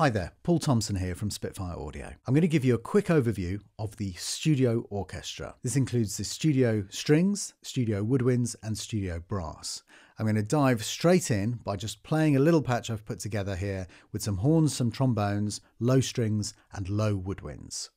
Hi there, Paul Thompson here from Spitfire Audio. I'm going to give you a quick overview of the studio orchestra. This includes the studio strings, studio woodwinds, and studio brass. I'm going to dive straight in by just playing a little patch I've put together here with some horns, some trombones, low strings, and low woodwinds.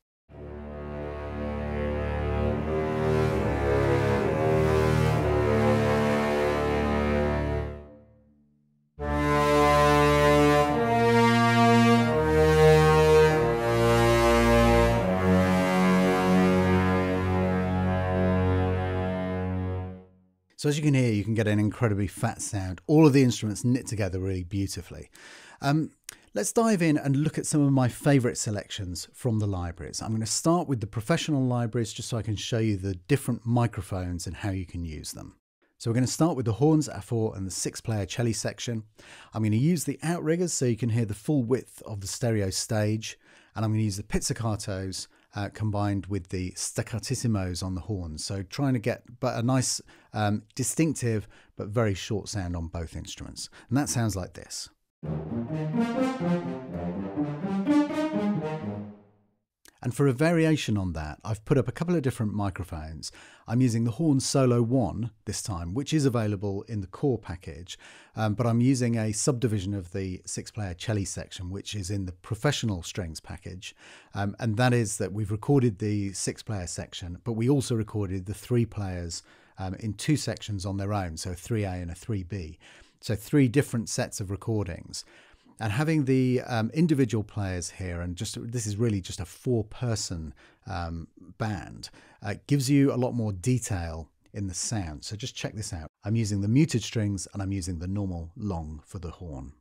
So as you can hear, you can get an incredibly fat sound. All of the instruments knit together really beautifully. Um, let's dive in and look at some of my favourite selections from the libraries. I'm going to start with the professional libraries just so I can show you the different microphones and how you can use them. So we're going to start with the horns, A4 and the six player cello section. I'm going to use the outriggers so you can hear the full width of the stereo stage and I'm going to use the pizzicatos uh, combined with the staccatissimos on the horns. So trying to get but a nice um, distinctive but very short sound on both instruments. And that sounds like this. And for a variation on that, I've put up a couple of different microphones. I'm using the Horn Solo 1 this time, which is available in the core package, um, but I'm using a subdivision of the six player cello section, which is in the professional strings package. Um, and that is that we've recorded the six player section, but we also recorded the three players um, in two sections on their own, so a 3A and a 3B. So three different sets of recordings and having the um, individual players here and just this is really just a four person um, band uh, gives you a lot more detail in the sound. So just check this out. I'm using the muted strings and i'm using the normal long for the horn.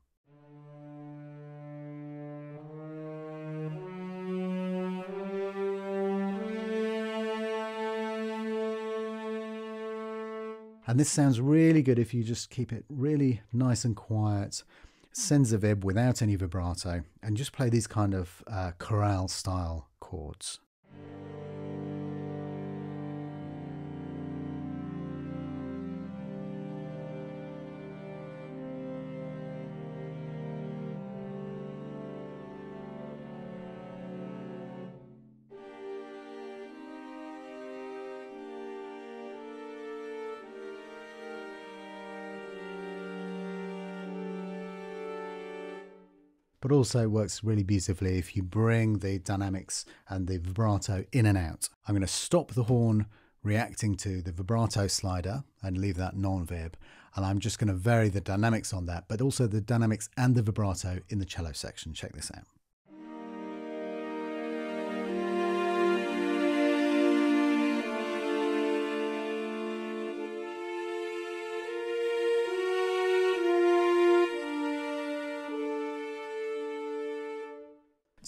And this sounds really good if you just keep it really nice and quiet senza vib without any vibrato, and just play these kind of uh, chorale style chords. But also works really beautifully if you bring the dynamics and the vibrato in and out. I'm going to stop the horn reacting to the vibrato slider and leave that non-vib and I'm just going to vary the dynamics on that but also the dynamics and the vibrato in the cello section. Check this out.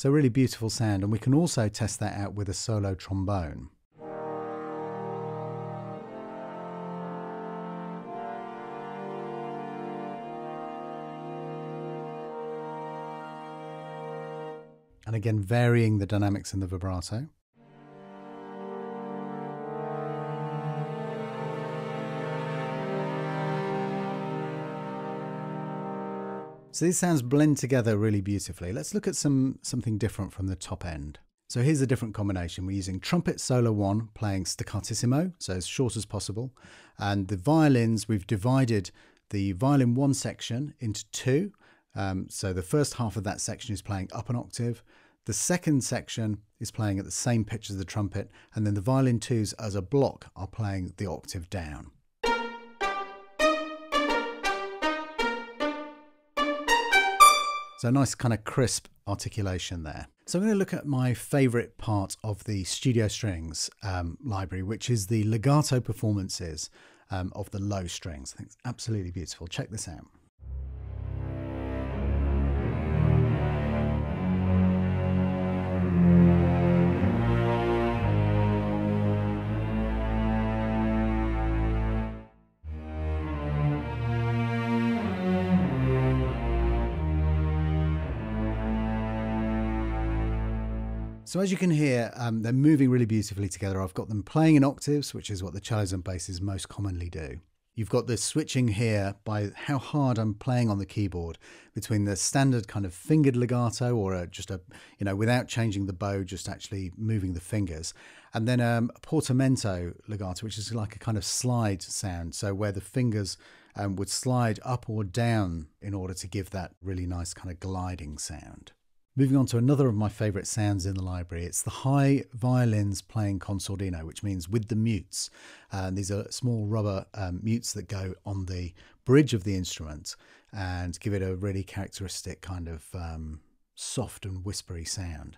So really beautiful sound and we can also test that out with a solo trombone. And again, varying the dynamics in the vibrato. So these sounds blend together really beautifully. Let's look at some something different from the top end. So here's a different combination. We're using trumpet solo one playing staccatissimo, so as short as possible. And the violins, we've divided the violin one section into two. Um, so the first half of that section is playing up an octave. The second section is playing at the same pitch as the trumpet. And then the violin twos as a block are playing the octave down. So nice kind of crisp articulation there. So I'm going to look at my favorite part of the Studio Strings um, library, which is the legato performances um, of the low strings. I think it's absolutely beautiful. Check this out. So as you can hear, um, they're moving really beautifully together. I've got them playing in octaves, which is what the cellos and basses most commonly do. You've got the switching here by how hard I'm playing on the keyboard between the standard kind of fingered legato or a, just a, you know, without changing the bow, just actually moving the fingers. And then um, a portamento legato, which is like a kind of slide sound. So where the fingers um, would slide up or down in order to give that really nice kind of gliding sound. Moving on to another of my favourite sounds in the library, it's the high violins playing con sordino, which means with the mutes. Uh, these are small rubber um, mutes that go on the bridge of the instrument and give it a really characteristic kind of um, soft and whispery sound.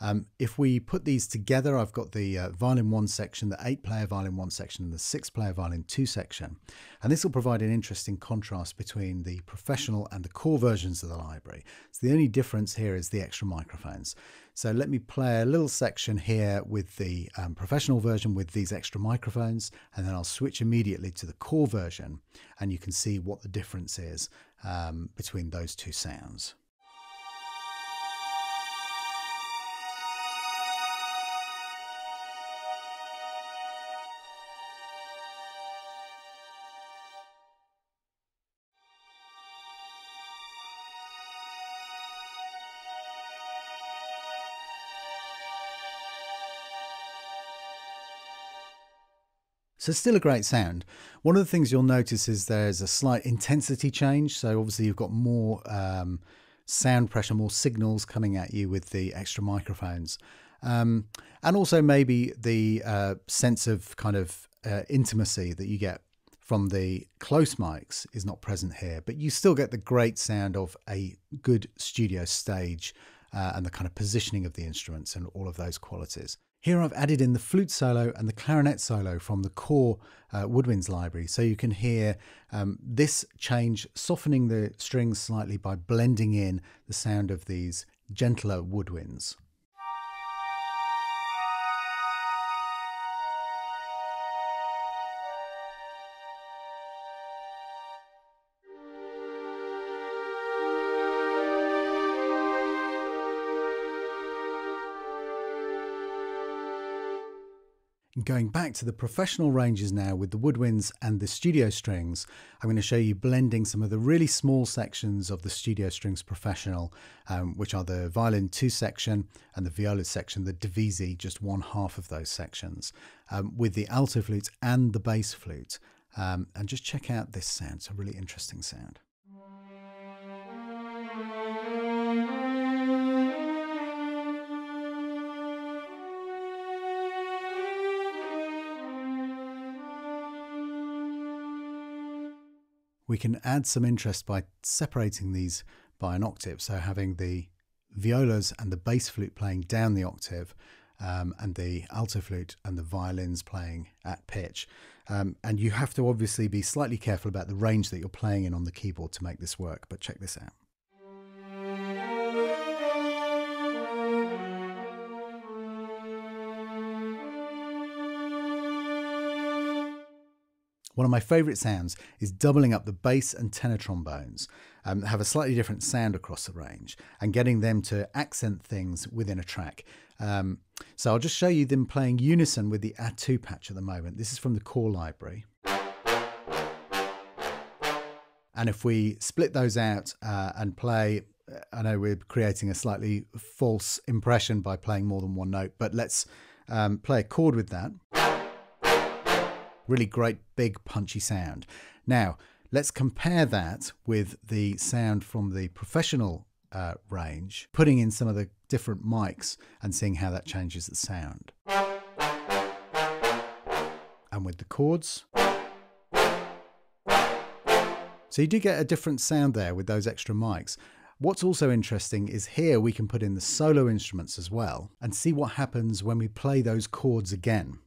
Um, if we put these together, I've got the uh, violin 1 section, the 8 player violin 1 section, and the 6 player violin 2 section. And this will provide an interesting contrast between the professional and the core versions of the library. So the only difference here is the extra microphones. So let me play a little section here with the um, professional version with these extra microphones, and then I'll switch immediately to the core version, and you can see what the difference is um, between those two sounds. So still a great sound. One of the things you'll notice is there's a slight intensity change. So obviously you've got more um, sound pressure, more signals coming at you with the extra microphones. Um, and also maybe the uh, sense of kind of uh, intimacy that you get from the close mics is not present here, but you still get the great sound of a good studio stage uh, and the kind of positioning of the instruments and all of those qualities. Here I've added in the flute solo and the clarinet solo from the core uh, woodwinds library. So you can hear um, this change softening the strings slightly by blending in the sound of these gentler woodwinds. Going back to the professional ranges now with the woodwinds and the studio strings, I'm going to show you blending some of the really small sections of the studio strings professional, um, which are the violin 2 section and the viola section, the divisi, just one half of those sections, um, with the alto flute and the bass flute. Um, and just check out this sound, it's a really interesting sound. We can add some interest by separating these by an octave. So having the violas and the bass flute playing down the octave um, and the alto flute and the violins playing at pitch. Um, and you have to obviously be slightly careful about the range that you're playing in on the keyboard to make this work, but check this out. One of my favourite sounds is doubling up the bass and tenor trombones, um, have a slightly different sound across the range, and getting them to accent things within a track. Um, so I'll just show you them playing unison with the Add To patch at the moment. This is from the core library. And if we split those out uh, and play, I know we're creating a slightly false impression by playing more than one note, but let's um, play a chord with that. Really great, big, punchy sound. Now, let's compare that with the sound from the professional uh, range, putting in some of the different mics and seeing how that changes the sound. And with the chords. So you do get a different sound there with those extra mics. What's also interesting is here we can put in the solo instruments as well and see what happens when we play those chords again.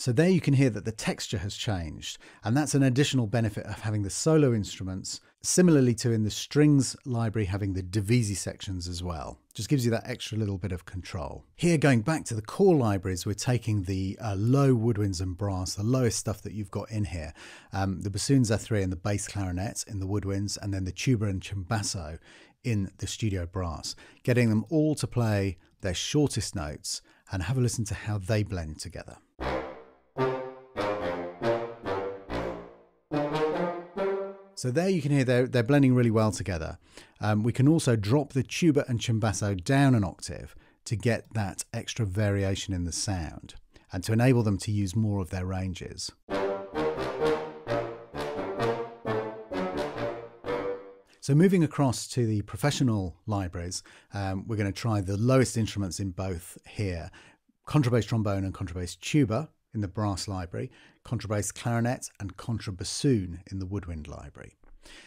So there you can hear that the texture has changed, and that's an additional benefit of having the solo instruments, similarly to in the strings library having the divisi sections as well. Just gives you that extra little bit of control. Here, going back to the core libraries, we're taking the uh, low woodwinds and brass, the lowest stuff that you've got in here. Um, the bassoons a3 and the bass clarinet in the woodwinds, and then the tuba and cimbasso in the studio brass, getting them all to play their shortest notes and have a listen to how they blend together. So there you can hear they're, they're blending really well together. Um, we can also drop the tuba and cimbasso down an octave to get that extra variation in the sound and to enable them to use more of their ranges. So moving across to the professional libraries, um, we're going to try the lowest instruments in both here. Contrabass trombone and contrabass tuba in the brass library, contrabass clarinet and contrabassoon in the woodwind library.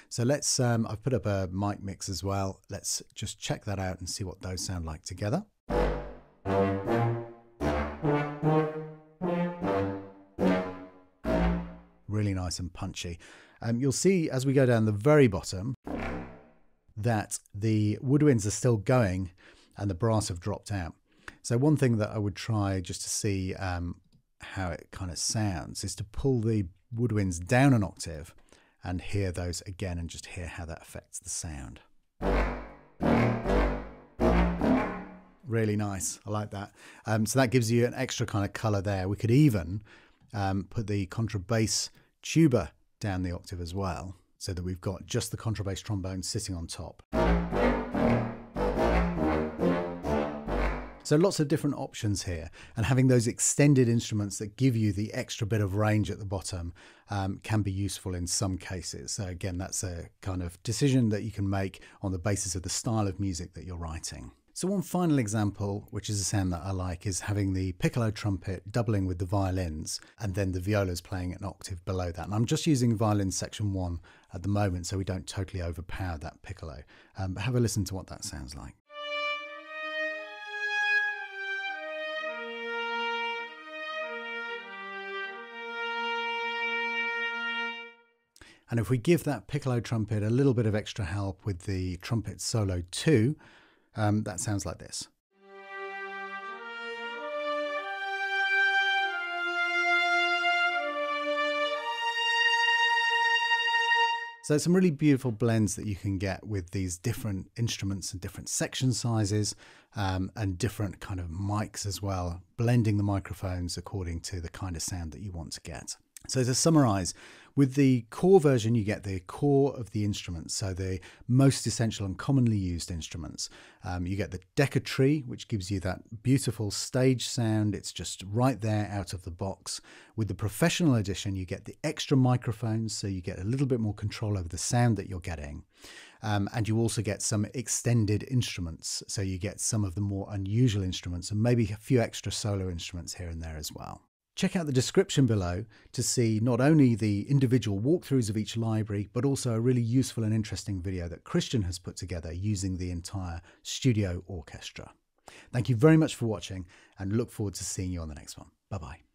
So let's, um, I've put up a mic mix as well. Let's just check that out and see what those sound like together. Really nice and punchy. Um, you'll see as we go down the very bottom that the woodwinds are still going and the brass have dropped out. So one thing that I would try just to see um, how it kind of sounds is to pull the woodwinds down an octave and hear those again and just hear how that affects the sound. Really nice. I like that. Um, so that gives you an extra kind of color there. We could even um, put the contrabass tuba down the octave as well so that we've got just the contrabass trombone sitting on top. So lots of different options here, and having those extended instruments that give you the extra bit of range at the bottom um, can be useful in some cases. So again, that's a kind of decision that you can make on the basis of the style of music that you're writing. So one final example, which is a sound that I like, is having the piccolo trumpet doubling with the violins and then the violas playing an octave below that. And I'm just using violin section one at the moment so we don't totally overpower that piccolo. Um, but have a listen to what that sounds like. And if we give that piccolo trumpet a little bit of extra help with the trumpet solo too, um, that sounds like this. So some really beautiful blends that you can get with these different instruments and different section sizes um, and different kind of mics as well, blending the microphones according to the kind of sound that you want to get. So to summarize, with the core version, you get the core of the instruments, so the most essential and commonly used instruments. Um, you get the Decca tree, which gives you that beautiful stage sound. It's just right there out of the box. With the professional edition, you get the extra microphones, so you get a little bit more control over the sound that you're getting. Um, and you also get some extended instruments, so you get some of the more unusual instruments and maybe a few extra solo instruments here and there as well. Check out the description below to see not only the individual walkthroughs of each library, but also a really useful and interesting video that Christian has put together using the entire studio orchestra. Thank you very much for watching and look forward to seeing you on the next one. Bye bye.